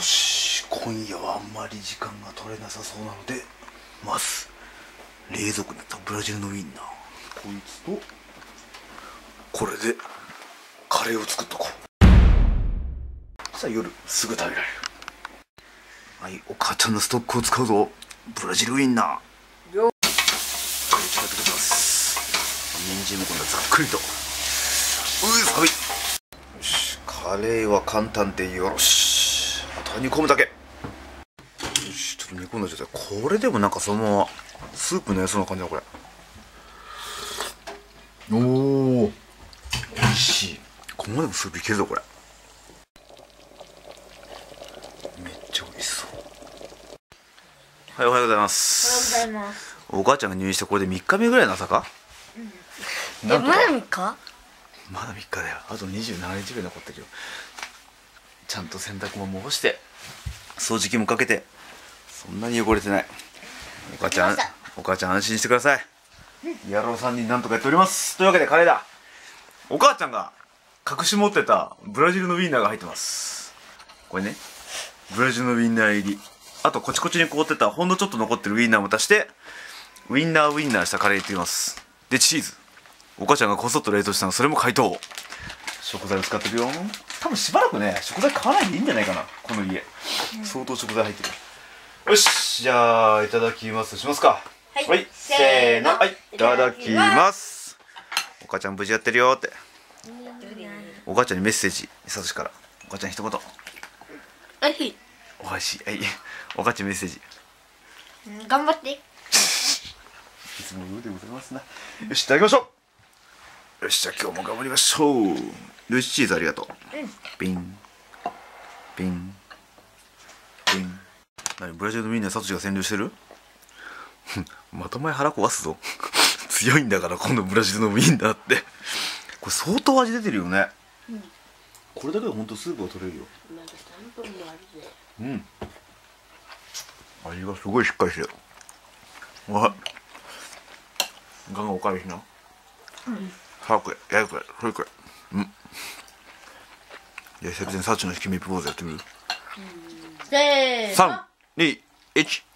よし今夜はあんまり時間が取れなさそうなのでまず冷蔵庫にあったブラジルのウインナー。こいつとこれでカレーを作っとこう。さあ夜すぐ食べられる。はいお母ちゃんのストックを使うぞ。ブラジルウインナー。よこれ使ってくだます。人参も今度はざっくりと。うい寒い。よしカレーは簡単でよろし。あとは煮込むだけ。よしちょっと煮込んだ状態。これでもなんかそのままスープのやつな感じだこれ。おお美味しい。ここまでもスープいけるぞこれ。めっちゃ美味しそう。はいおはようございまおはようごすざいます。お母ちゃんが入院してこれで3日目ぐらいの朝か、えなん。とかまだ3日？まだ3日だよ。あと27日ぐらい残ってるよちゃんと洗濯物も干して掃除機もかけてそんなに汚れてない。お母ちゃんお母ちゃん安心してください。野郎3人なんとかやっております。というわけでカレーだ。お母ちゃんが隠し持ってたブラジルのウインナーが入ってます。これねブラジルのウインナー入り。あとコチコチに凍ってたほんのちょっと残ってるウインナーも足してウインナーウインナーしたカレーいってみます。でチーズ。お母ちゃんがこそっと冷凍したのそれも解凍。食材を使っていくよ多分しばらくね食材買わないでいいんじゃないかなこの家、相当食材入ってる。よしじゃあいただきます。しますか。はい。せーの。はいいただきます。お母ちゃん無事やってるよって。お母ちゃんにメッセージさとしから。お母ちゃん一言。はい。おいしい。はい。お母ちゃんメッセージ。頑張って。いつも言うでございますな。よし、いただきましょう。よし、じゃあ今日も頑張りましょう。よし、チーズありがとう。ピン。ピン。ピン。何、ブラジルのみんなサトシが占領してる？まともに腹壊すぞ。強いんだから、今度ブラジルのウィンナーって。これ相当味出てるよね。これだけで本当スープが取れるよ。うん。味がすごいしっかりしてる。わガンガンおかわりしな。早くや、やくや、それくらい。うん。じゃあ、久々にサチの引き身ポーズやってみる？せーの三、二、一、九。な